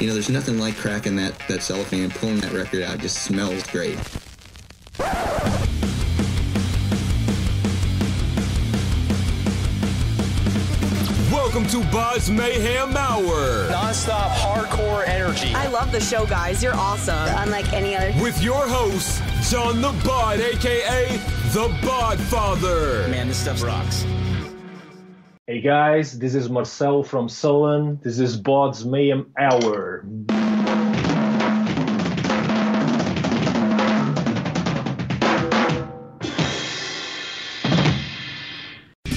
you know, there's nothing like cracking that, that cellophane and pulling that record out. It just smells great. Welcome to Bod's Mayhem Hour Non-stop hardcore energy. I love the show, guys. You're awesome. Unlike any other. with your host, John the Bod, aka the Bodfather. Man, this stuff rocks. Hey guys, this is Marcel from Sullen. This is Bod's Mayhem Hour.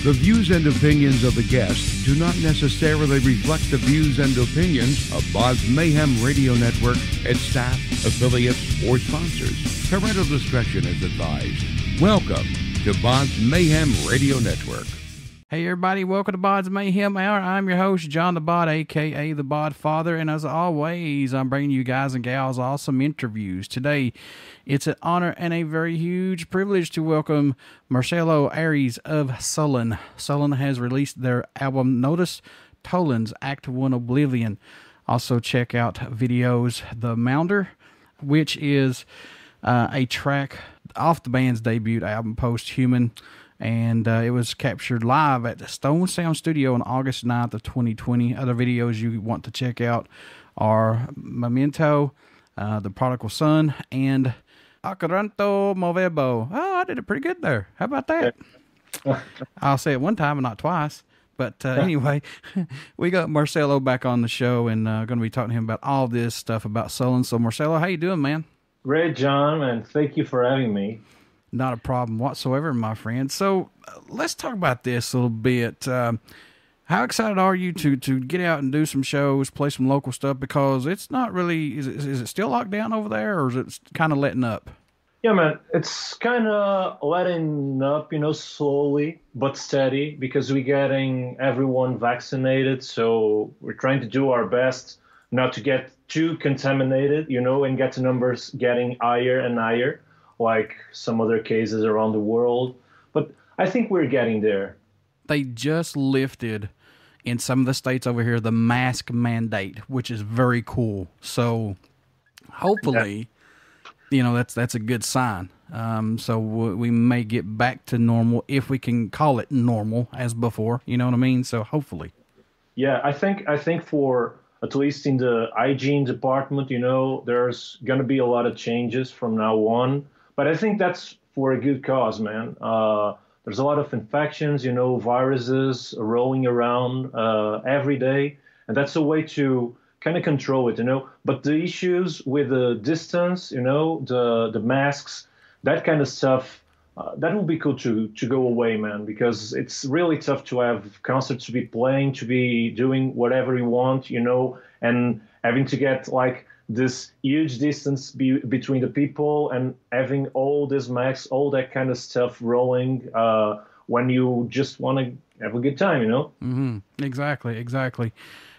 The views and opinions of the guests do not necessarily reflect the views and opinions of Bod's Mayhem Radio Network, its staff, affiliates, or sponsors. Parental discretion is advised. Welcome to Bod's Mayhem Radio Network. Hey everybody, welcome to Bod's Mayhem Hour. I'm your host, John the Bod, aka the Bod Father, and as always, I'm bringing you guys and gals awesome interviews. Today, it's an honor and a very huge privilege to welcome Marcelo Aires of Sullen. Sullen has released their album Nodus Tollens Act One Oblivion. Also, check out videos The Mounder, which is uh, a track off the band's debut album, Post Human and uh, it was captured live at the Stone Sound Studio on August 9th of 2020. Other videos you want to check out are Memento, uh, The Prodigal Sun, and Acheronta Movebo. Oh, I did it pretty good there. How about that? I'll say it one time and not twice. But uh, anyway, we got Marcelo back on the show and uh, going to be talking to him about all this stuff about Sullen. So, Marcelo, how you doing, man? Great, John, and thank you for having me. Not a problem whatsoever, my friend. So uh, let's talk about this a little bit. Um, how excited are you to to get out and do some shows, play some local stuff? Because it's not really is it, is it still locked down over there, or is it kind of letting up? Yeah, man, it's kind of letting up, you know, slowly but steady because we're getting everyone vaccinated. So we're trying to do our best not to get too contaminated, you know, and get the numbers getting higher and higher like some other cases around the world. But I think we're getting there. They just lifted in some of the states over here the mask mandate, which is very cool. So hopefully, you know that's that's a good sign. Um, so w- we may get back to normal if we can call it normal as before. You know what I mean? So hopefully. Yeah, I think I think for at least in the hygiene department, you know, there's gonna be a lot of changes from now on. But I think that's for a good cause, man. Uh, there's a lot of infections, you know, viruses rolling around uh, every day, and that's a way to kind of control it, you know. But the issues with the distance, you know, the the masks, that kind of stuff, uh, that would be cool to to go away, man, because it's really tough to have concerts to be playing, to be doing whatever you want, you know, and having to get like this huge distance be, between the people and having all this max, all that kind of stuff rolling uh, when you just want to have a good time, you know? Mm-hmm. Exactly, exactly.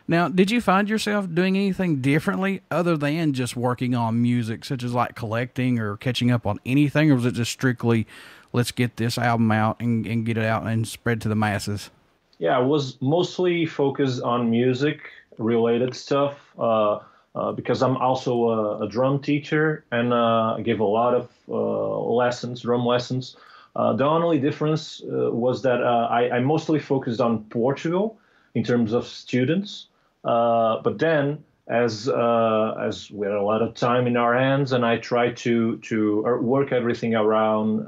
Now, did you find yourself doing anything differently other than just working on music, such as like collecting or catching up on anything, or was it just strictly, let's get this album out and, and get it out and spread to the masses? Yeah, I was mostly focused on music related stuff. Uh, uh, because I'm also a, a drum teacher and uh, I give a lot of uh, lessons, drum lessons. Uh, the only difference was that I, I, mostly focused on Portugal in terms of students. but then, as as we had a lot of time in our hands, and I tried to to work everything around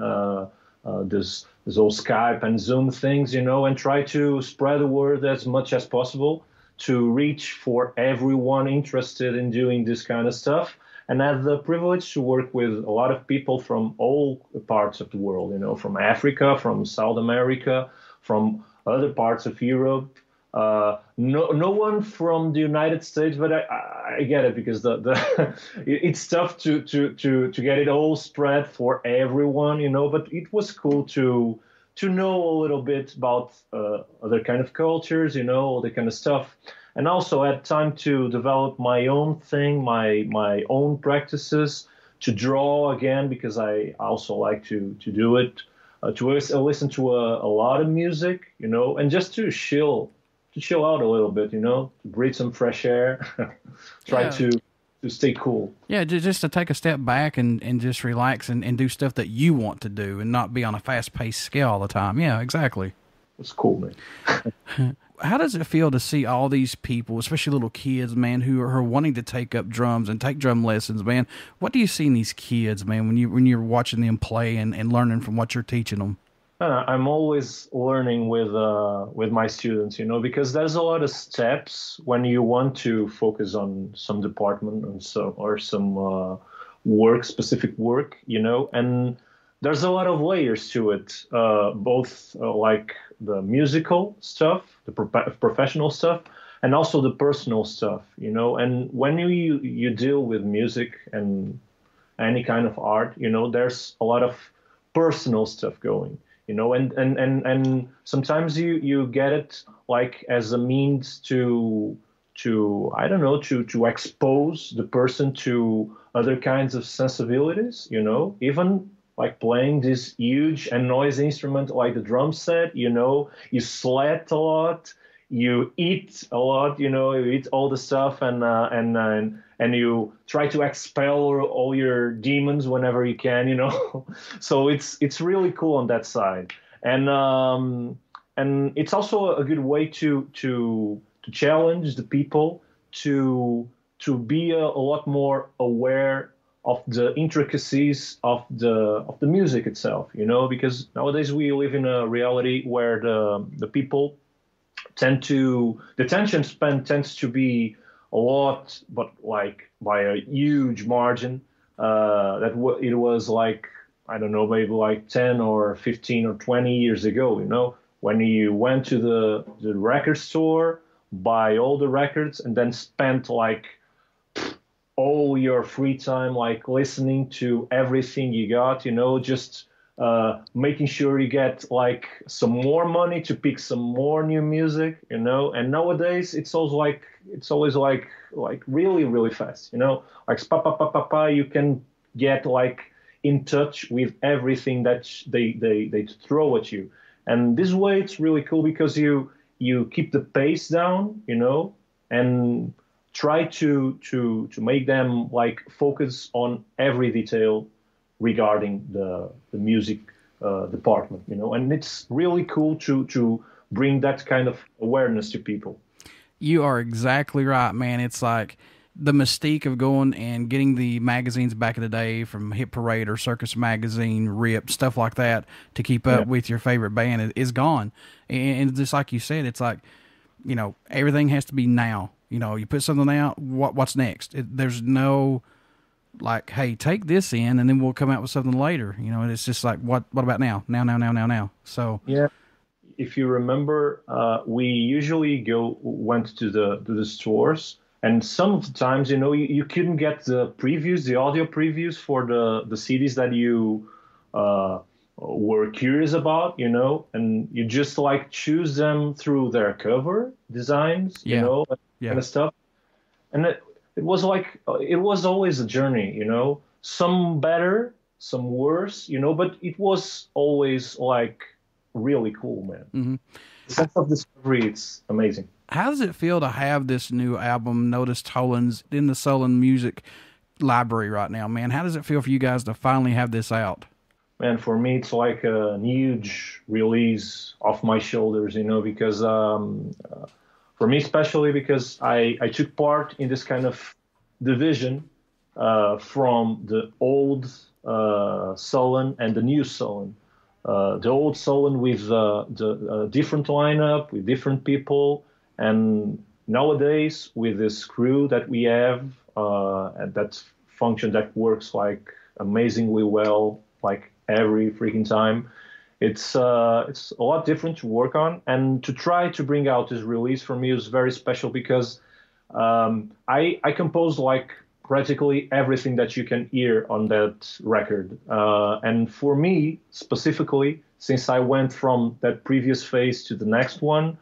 this this old Skype and Zoom things, you know, and try to spread the word as much as possible to reach for everyone interested in doing this kind of stuff and I have the privilege to work with a lot of people from all parts of the world, you know, from Africa, from South America, from other parts of Europe. Uh, no, no one from the United States, but I, I, I get it because the, the it's tough to, to, to, to get it all spread for everyone, you know. But it was cool to to know a little bit about uh, other kind of cultures, you know, all that kind of stuff, and also had time to develop my own thing, my my own practices, to draw again because I also like to to do it, uh, to listen to a, a lot of music, you know, and just to chill, to chill out a little bit, you know, to breathe some fresh air. try Yeah. to to stay cool. Yeah, just to take a step back and, and just relax and, and do stuff that you want to do and not be on a fast paced scale all the time. Yeah, exactly. It's cool, man. How does it feel to see all these people, especially little kids, man, who are, who are wanting to take up drums and take drum lessons, man? What do you see in these kids, man, when you when you're watching them play and, and learning from what you're teaching them? Uh, I'm always learning with uh, with my students, you know, because there's a lot of steps when you want to focus on some department and so or some uh, work, specific work, you know, and there's a lot of layers to it, uh, both uh, like the musical stuff, the pro- professional stuff, and also the personal stuff, you know. And when you you deal with music and any kind of art, you know, there's a lot of personal stuff going you know and and and and sometimes you you get it like as a means to to i don't know to to expose the person to other kinds of sensibilities you know? Even like playing this huge and noisy instrument like the drum set you know? You sweat a lot you eat a lot you know you eat all the stuff and uh, and and and you try to expel all your demons whenever you can you know. So it's it's really cool on that side. And um and it's also a good way to to to challenge the people to to be a, a lot more aware of the intricacies of the of the music itself you know because nowadays we live in a reality where the the people tend to the attention span tends to be a lot, but like by a huge margin. Uh, that w- it was like I don't know, maybe like ten or fifteen or twenty years ago. You know, when you went to the the record store, buy all the records, and then spent like all your free time like listening to everything you got. You know, just uh, making sure you get like some more money to pick some more new music, you know. And nowadays it's always like it's always like like really really fast, you know. Like pa pa pa pa pa, you can get like in touch with everything that they they they throw at you. And this way it's really cool because you you keep the pace down, you know, and try to to to make them like focus on every detail regarding the the music uh, department, you know, and it's really cool to to bring that kind of awareness to people. You are exactly right, man. It's like the mystique of going and getting the magazines back in the day from Hit Parade or Circus Magazine, Rip, stuff like that to keep up Yeah. with your favorite band is, gone. And, and just like you said, it's like, you know, everything has to be now. You know, you put something out, what what's next? It, there's no like, hey, take this in, and then we'll come out with something later. You know, and it's just like, what what about now? Now, now, now, now, now. So Yeah. If you remember, uh, we usually go went to the to the stores, and some of the times, you know, you, you couldn't get the previews, the audio previews for the the CDs that you uh, were curious about, you know, and you just like choose them through their cover designs, Yeah. you know, Yeah. kind of stuff. And it, it was like it was always a journey, you know. Some better, some worse, you know, but it was always like really cool, man. Mhm. The sense of discovery, it's amazing. how does it feel to have this new album, Nodus Tollens, in the Sullen Music library right now, man? How does it feel for you guys to finally have this out? Man, for me, it's like a huge release off my shoulders, you know, because um, uh, for me, especially because I, I took part in this kind of division uh, from the old uh, Sullen and the new Sullen. Uh, the old Sullen with uh, the uh, different lineup, with different people, and nowadays with this crew that we have, uh, and that function that works like amazingly well, like every freaking time. It's uh, it's a lot different to work on, and to try to bring out this release for me was very special because um, I I composed like practically everything that you can hear on that record, uh, and for me specifically, since I went from that previous phase to the next one,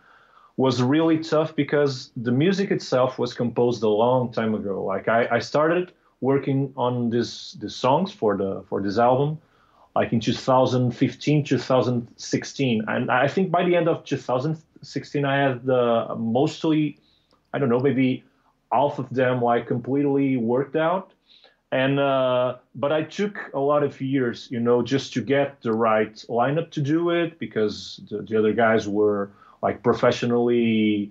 was really tough because the music itself was composed a long time ago. Like I, I started working on this the songs for the for this album like in 2015 2016 and i think by the end of 2016 i had uh, mostly i don't know maybe half of them like completely worked out. And uh, but I took a lot of years, you know, just to get the right lineup to do it because the, the other guys were like professionally,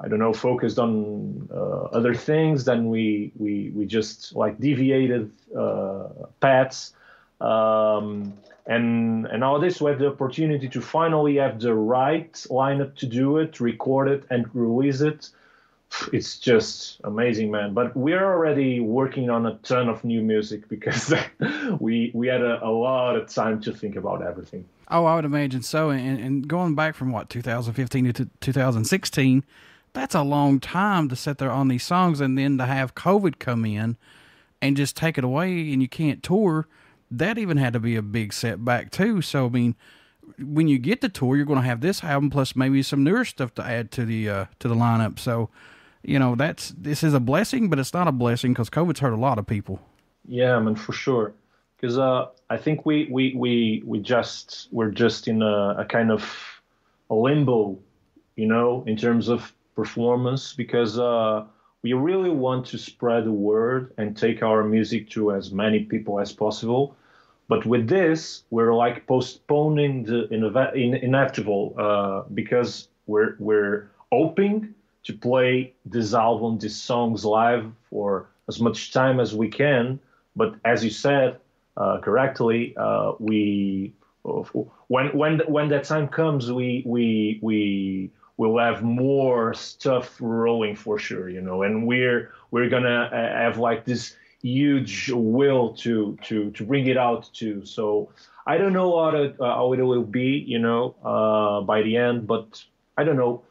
I don't know, focused on uh, other things. Then we we we just like deviated uh, paths, um, and and nowadays we have the opportunity to finally have the right lineup to do it, record it, and release it it's just amazing, man. But we're already working on a ton of new music because we we had a, a, lot of time to think about everything. Oh, I would imagine so. And, and going back from what 2015 to 2016, that's a long time to sit there on these songs, and then to have COVID come in and just take it away, and you can't tour. That even had to be a big setback too. So I mean when you get the tour, you're going to have this album plus maybe some newer stuff to add to the uh, to the lineup. So you know that's this is a blessing, but it's not a blessing because COVID's hurt a lot of people. Yeah, I mean for sure. Because uh, I think we we we we just we're just in a, a kind of a limbo, you know, in terms of performance because uh, we really want to spread the word and take our music to as many people as possible. But with this, we're like postponing the inevitable uh, because we're we're hoping to play this album, these songs live for as much time as we can. But as you said uh, correctly, uh, we when when when that time comes, we we we will have more stuff rolling for sure, you know, and we're we're gonna uh, have like this huge will to to to bring it out too. So I don't know how to, uh, how it will be, you know, uh, by the end, but I don't know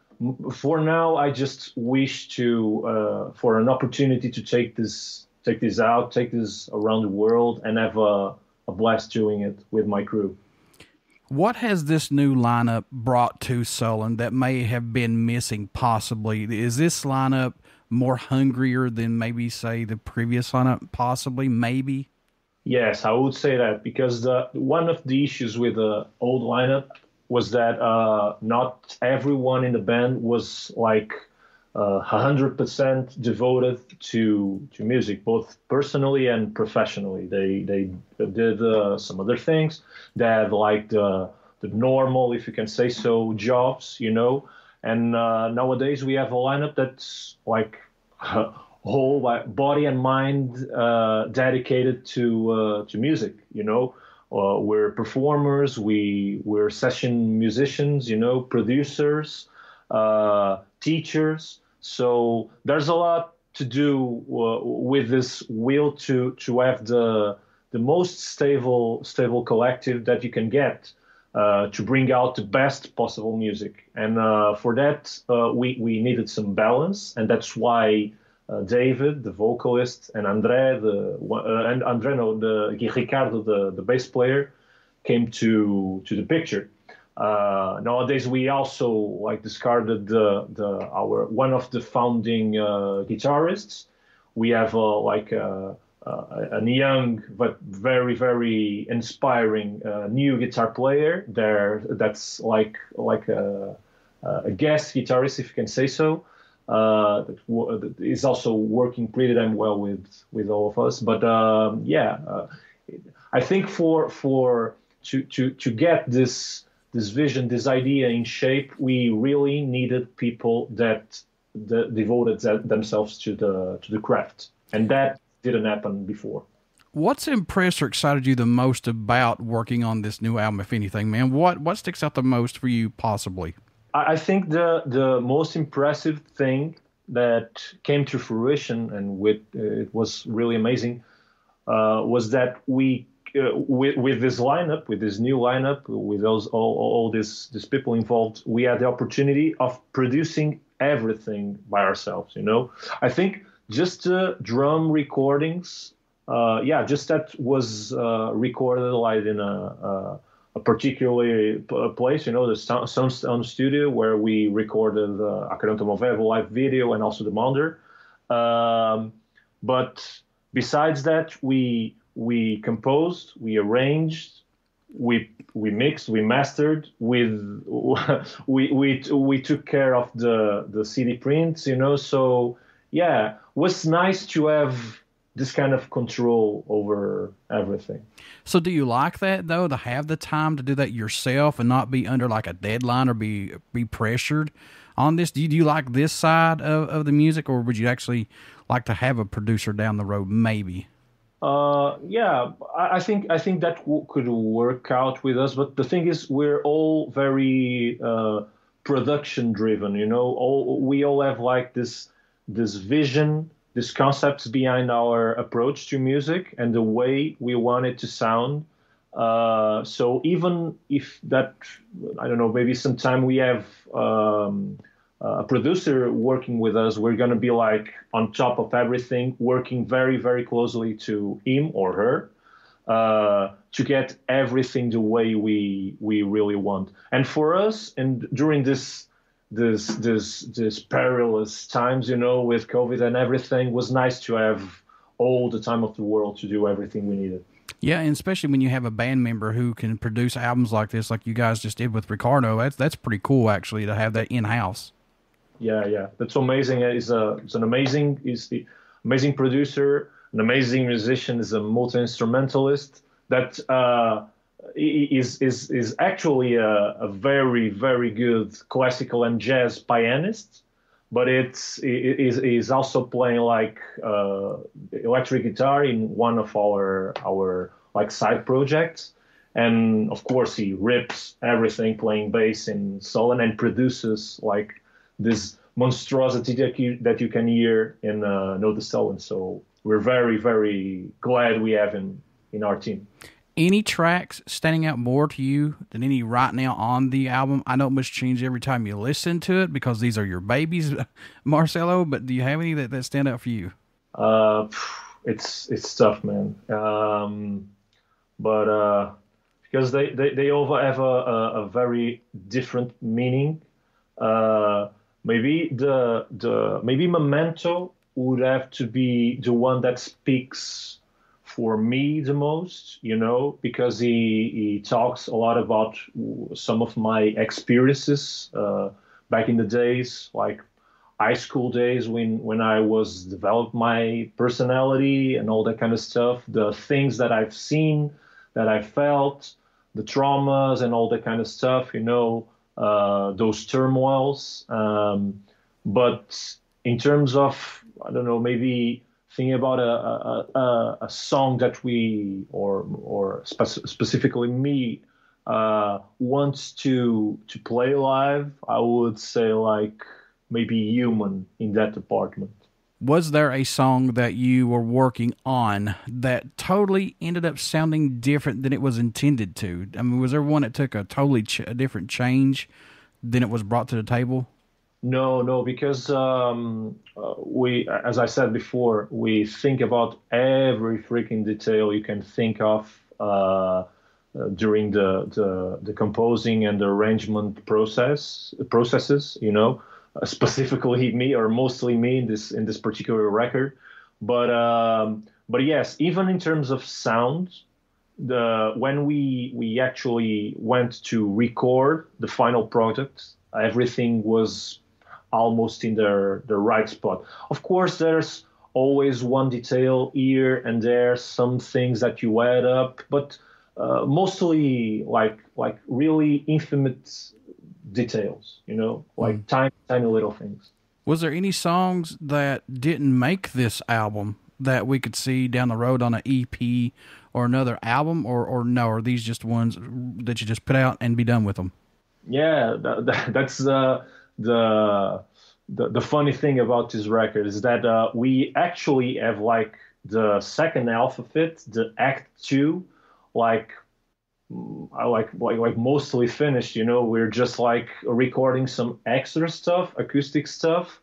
for now, I just wish to uh, for an opportunity to take this take this out, take this around the world, and have a, a blast doing it with my crew. What has this new lineup brought to Sullen that may have been missing? Possibly, is this lineup more hungrier than maybe say the previous lineup? Possibly, maybe. Yes, I would say that because the one of the issues with the old lineup was that uh, not everyone in the band was like uh, 100% devoted to to music, both personally and professionally. They they did uh, some other things that like the the normal, if you can say so, jobs, you know. And uh, nowadays we have a lineup that's like whole body and mind uh, dedicated to uh, to music, you know. Uh, we're performers, we we're session musicians, you know, producers, uh, teachers. So there's a lot to do uh, with this will to to have the the most stable stable collective that you can get uh, to bring out the best possible music. And uh, for that, uh, we we needed some balance, and that's why uh, David, the vocalist, and Andre, the uh, and Andre, no, the Ricardo, the, the bass player, came to to the picture. Uh, nowadays, we also like discarded the the our one of the founding uh, guitarists. We have uh, like a, a, a, young but very very inspiring uh, new guitar player there. That's like like a, a guest guitarist, if you can say so uh, is also working pretty damn well with with all of us. But um, yeah, uh, I think for for to to to get this this vision, this idea in shape, we really needed people that, that devoted themselves to the to the craft, and that didn't happen before. What's impressed or excited you the most about working on this new album, if anything, man? What what sticks out the most for you, possibly? I think the the most impressive thing that came to fruition and with uh, it was really amazing uh, was that we uh, with, with this lineup with this new lineup with those all, all these these people involved we had the opportunity of producing everything by ourselves you know i think just the drum recordings uh, yeah just that was uh, recorded like in a a particular place, you know, the Soundstone Studio, where we recorded the Acheronta Movebo live video and also the Mounder. Um, but besides that, we we composed, we arranged, we we mixed, we mastered. With we we we took care of the the CD prints, you know. So yeah, was nice to have this kind of control over everything. So, do you like that though to have the time to do that yourself and not be under like a deadline or be be pressured on this? Do you, do you like this side of, of the music, or would you actually like to have a producer down the road, maybe? Uh, yeah, I, I think I think that w- could work out with us. But the thing is, we're all very uh, production driven. You know, all we all have like this this vision this concepts behind our approach to music and the way we want it to sound. Uh, so even if that, I don't know, maybe sometime we have um, a producer working with us, we're going to be like on top of everything, working very, very closely to him or her. Uh, to get everything the way we we really want, and for us, and during this this this this perilous times, you know, with COVID and everything, was nice to have all the time of the world to do everything we needed. Yeah, and especially when you have a band member who can produce albums like this, like you guys just did with Ricardo. That's that's pretty cool, actually, to have that in house. Yeah, yeah, that's amazing. He's a he's an amazing he's the amazing producer, an amazing musician. He's a multi instrumentalist that. Uh, is is is actually a, a, very very good classical and jazz pianist, but it's is is also playing like uh, electric guitar in one of our our like side projects, and of course he rips everything playing bass in solo and produces like this monstrosity that you that you can hear in uh, Nodus Tollens. So we're very very glad we have him in our team any tracks standing out more to you than any right now on the album? I know it must change every time you listen to it because these are your babies, Marcelo. But do you have any that, that stand out for you? Uh, it's it's tough, man. Um, but uh, because they, they, they all have a, a, a very different meaning. Uh, maybe the the maybe Memento would have to be the one that speaks for me the most, you know, because he, he talks a lot about some of my experiences uh, back in the days, like high school days when, when I was developed my personality and all that kind of stuff, the things that I've seen, that I felt, the traumas and all that kind of stuff, you know, those turmoils. Um, but in terms of, I don't know, maybe thinking about a, a, a, song that we or or spe- specifically me uh, wants to to play live, I would say like maybe human in that department. Was there a song that you were working on that totally ended up sounding different than it was intended to? I mean, was there one that took a totally ch- a different change than it was brought to the table? No, no, because um, uh, we, as I said before, we think about every freaking detail you can think of uh, uh, during the, the, the composing and the arrangement process processes. You know, specifically me or mostly me in this in this particular record. But um, but yes, even in terms of sound, the when we we actually went to record the final product, everything was almost in the the right spot. Of course, there's always one detail here and there, some things that you add up, but uh, mostly like like really intimate details, you know, like mm. tiny tiny little things. Was there any songs that didn't make this album that we could see down the road on an EP or another album, or or no? Are these just ones that you just put out and be done with them? Yeah, that, that, that's uh, the the, the funny thing about this record is that uh, we actually have like the second half of it, the act two, like like like like mostly finished. You know, we're just like recording some extra stuff, acoustic stuff,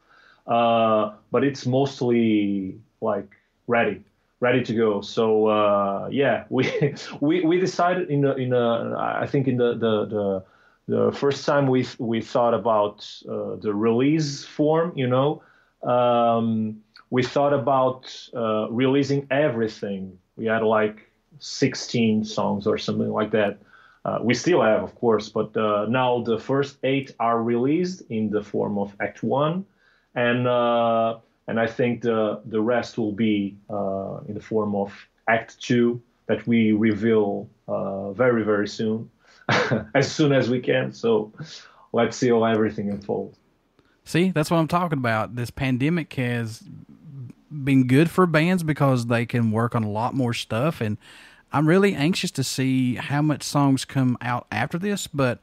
uh, but it's mostly like ready, ready to go. So uh, yeah, we we we decided in a, in a I think in the the the the first time we we thought about uh, the release form, you know, um, we thought about uh, releasing everything. We had like 16 songs or something like that. Uh, we still have, of course, but uh, now the first eight are released in the form of Act One, and uh, and I think the the rest will be uh, in the form of Act Two that we reveal uh, very very soon, as soon as we can. So let's see how everything unfolds. See, that's what I'm talking about. This pandemic has been good for bands because they can work on a lot more stuff and I'm really anxious to see how much songs come out after this, but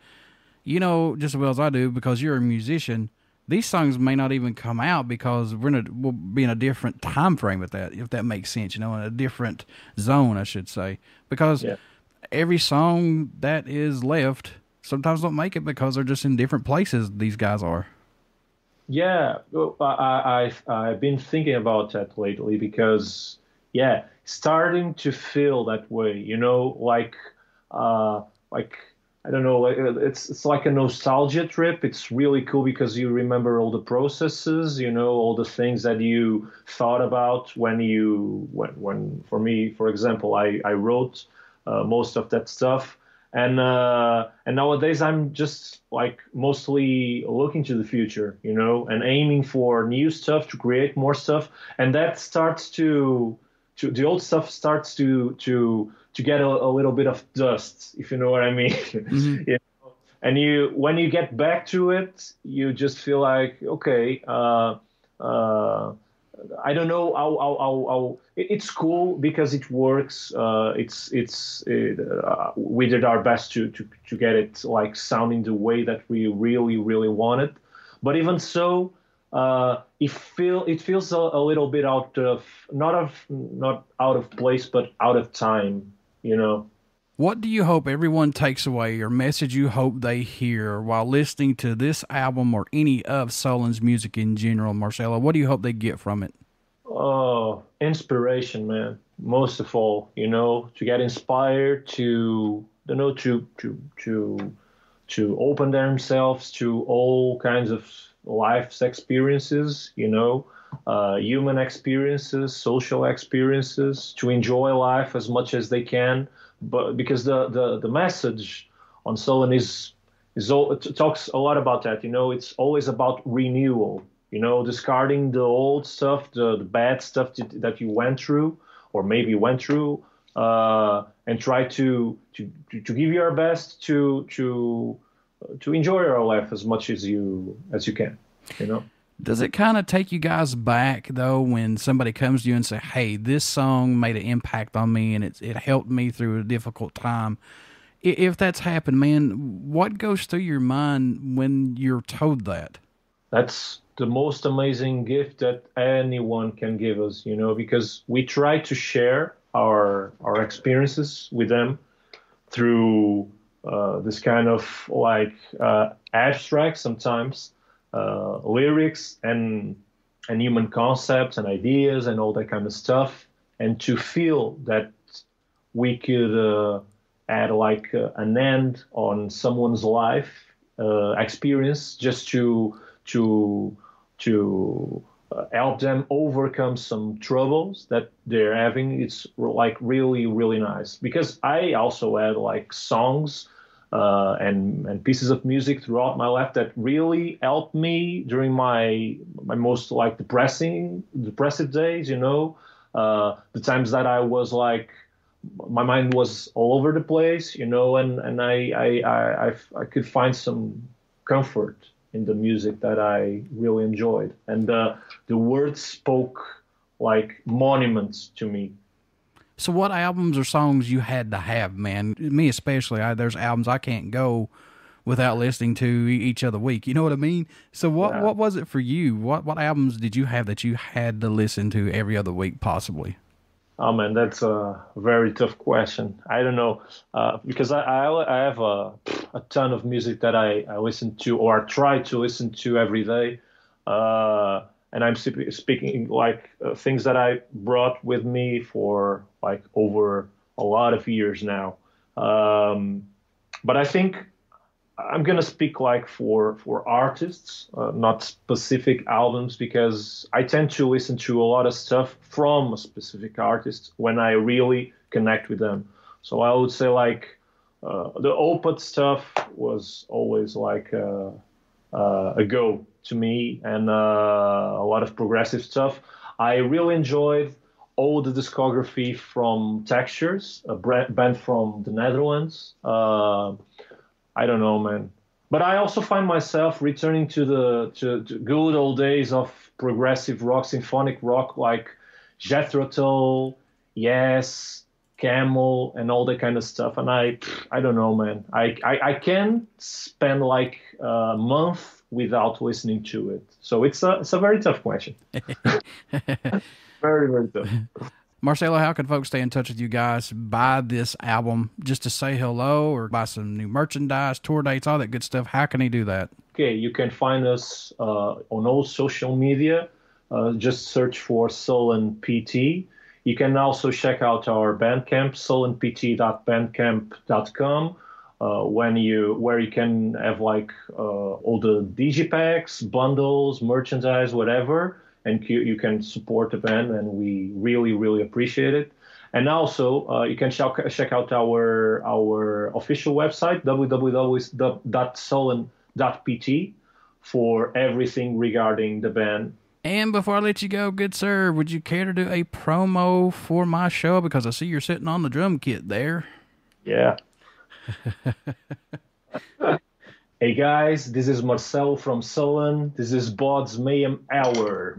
you know just as well as I do because you're a musician, these songs may not even come out because we're in a, we'll be in a different time frame with that, if that makes sense, you know, in a different zone, I should say. Because Yeah. every song that is left sometimes don't make it because they're just in different places these guys are. Yeah, I, I, I've been thinking about that lately because, yeah, starting to feel that way, you know, like, uh, like I don't know, uh, it's it's like a nostalgia trip. It's really cool because you remember all the processes, you know, all the things that you thought about when you when when for me, for example, I I wrote uh, most of that stuff and uh, and nowadays I'm just like mostly looking to the future, you know, and aiming for new stuff to create more stuff, and that starts to to the old stuff starts to to to get a, a little bit of dust, if you know what I mean. Know? And you when you get back to it, you just feel like okay. Uh, uh, I don't know how, how, how, how it's cool because it works. Uh, it's it's it, uh, we did our best to, to to get it like sounding the way that we really really wanted. But even so, uh, it feel it feels a, a little bit out of not of not out of place, but out of time. You know. What do you hope everyone takes away or message you hope they hear while listening to this album or any of Sullen's music in general, Marcelo? What do you hope they get from it? Oh, inspiration, man. Most of all, you know, to get inspired to, you know, to to to to open themselves to all kinds of life's experiences, you know, uh, human experiences, social experiences, to enjoy life as much as they can. But because the the, the message on Sullen is is all, it talks a lot about that. You know, it's always about renewal. You know, discarding the old stuff, the, the bad stuff that, that you went through, or maybe went through, uh, and try to, to to give your best to to to enjoy your life as much as you as you can. You know. Does it kind of take you guys back though when somebody comes to you and say, "Hey, this song made an impact on me and it it helped me through a difficult time"? If that's happened, man, what goes through your mind when you're told that? that's the most amazing gift that anyone can give us you know because we try to share our our experiences with them through uh, this kind of like uh, abstract sometimes uh, lyrics and and human concepts and ideas and all that kind of stuff. And to feel that we could uh, add like uh, an end on someone's life uh, experience just to to to uh, help them overcome some troubles that they're having. It's like really really nice. Because i also had like songs uh, and and pieces of music throughout my life that really helped me during my my most like depressing depressive days you know? Uh, the times that i was like my mind was all over the place you know? And and i i i, I, I could find some comfort in the music that I really enjoyed, and uh, the words spoke like monuments to me. So, what albums or songs you had to have, man? Me especially. I, there's albums I can't go without listening to each other week. You know what I mean? So, what Yeah. what was it for you? What what albums did you have that you had to listen to every other week, possibly? Oh man, that's a very tough question. I don't know uh, because I, I I have a a ton of music that I, I listen to or try to listen to every day, uh, and I'm speaking like uh, things that I brought with me for like over a lot of years now. Um, but I think I'm gonna speak like for for artists, uh, not specific albums, because I tend to listen to a lot of stuff from a specific artist when I really connect with them. So I would say like uh, the Opeth stuff was always like uh, uh, a go to me and uh, a lot of progressive stuff. I really enjoyed all the discography from Textures, a band from the Netherlands. Uh, I don't know, man. But I also find myself returning to the to, to good old days of progressive rock, symphonic rock, like Jethro Tull, Yes, Camel, and all that kind of stuff. And I, I don't know, man. I I, I can spend like a month without listening to it. So it's a it's a very tough question. very very tough. Marcelo, how can folks stay in touch with you guys? Buy this album just to say hello or buy some new merchandise, tour dates, all that good stuff. How can he do that? Okay, you can find us uh, on all social media. Uh, just search for Sullen PT. You can also check out our Bandcamp, sullenpt.bandcamp.com, uh, when you where you can have like uh, all the digipacks, bundles, merchandise, whatever and you can support the band, and we really, really appreciate it. And also, uh, you can check, check out our our official website www.sullen.pt for everything regarding the band. And before I let you go, good sir, would you care to do a promo for my show? Because I see you're sitting on the drum kit there. Yeah. Hey guys, this is Marcel from Sullen. This is Bod's Mayhem Hour.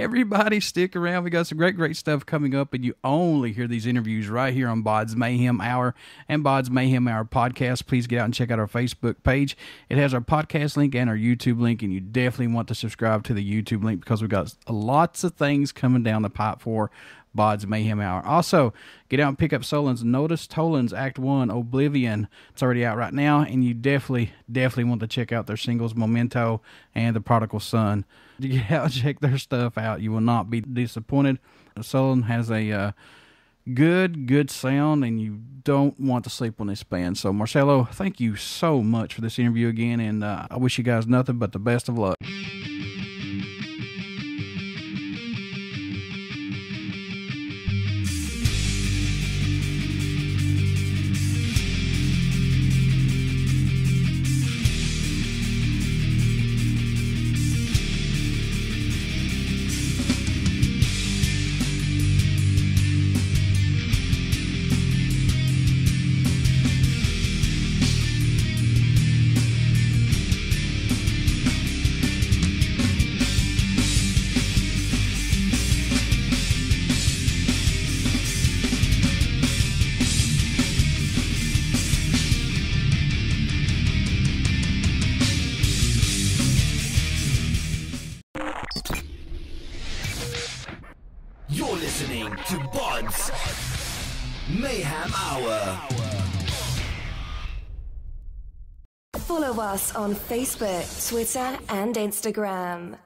Everybody stick around. We got some great, great stuff coming up, and you only hear these interviews right here on Bod's Mayhem Hour and Bod's Mayhem Hour podcast. Please get out and check out our Facebook page. It has our podcast link and our YouTube link, and you definitely want to subscribe to the YouTube link because we've got lots of things coming down the pipe for Bod's Mayhem Hour. Also, get out and pick up Sullen's Nodus Tollens Act 1 Oblivion. It's already out right now, and you definitely, definitely want to check out their singles Memento and The Prodigal Sun get out and check their stuff out. You will not be disappointed. Sullen has a uh, good, good sound, and you don't want to sleep on this band. So, Marcelo, thank you so much for this interview again, and uh, I wish you guys nothing but the best of luck. On Facebook, Twitter, and Instagram.